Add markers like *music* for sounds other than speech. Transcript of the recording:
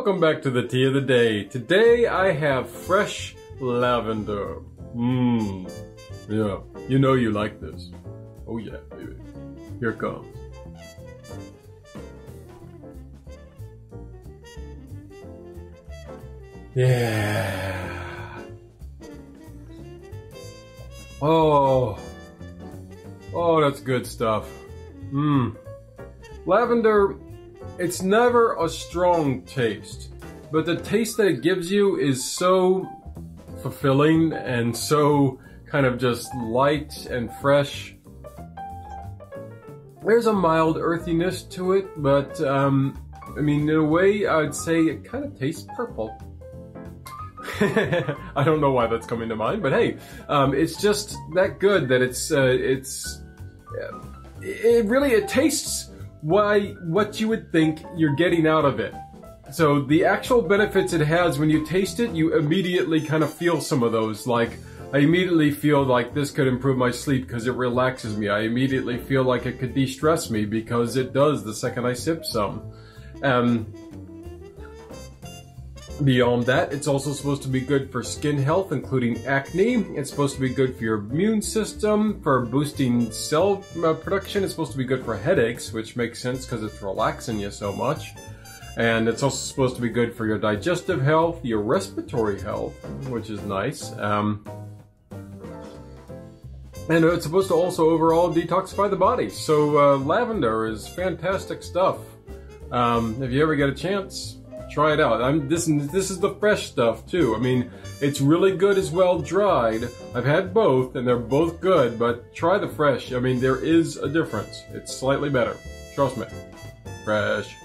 Welcome back to the tea of the day. Today I have fresh lavender. Mmm. Yeah, you know you like this. Oh yeah, baby. Here it comes. Yeah. Oh. Oh, that's good stuff. Mmm. Lavender it's never a strong taste, but the taste that it gives you is so fulfilling and so kind of just light and fresh. There's a mild earthiness to it, but um, I mean, in a way, I'd say it kind of tastes purple. *laughs* I don't know why that's coming to mind, but hey, um, it's just that good that it's uh, it's it really it tastes why what you would think you're getting out of it. So the actual benefits it has when you taste it, you immediately kind of feel some of those. Like I immediately feel like this could improve my sleep because it relaxes me. I immediately feel like it could de-stress me because it does the second I sip some. Um, Beyond that, it's also supposed to be good for skin health, including acne. It's supposed to be good for your immune system, for boosting cell uh, production. It's supposed to be good for headaches, which makes sense because it's relaxing you so much. And it's also supposed to be good for your digestive health, your respiratory health, which is nice. Um, and it's supposed to also overall detoxify the body. So uh, lavender is fantastic stuff. Um, if you ever get a chance, Try it out. I'm this this is the fresh stuff too. I mean, it's really good as well dried. I've had both and they're both good, but try the fresh. I mean, there is a difference. It's slightly better. Trust me. Fresh.